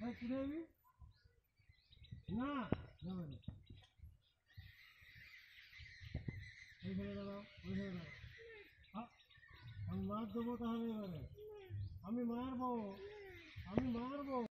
Vai tirar ele? Não, não, não. Olha o que ele dá lá, olha o que ele dá lá. মার দেবো তাহলে এবারে। আমি মারবো। আমি মারবো।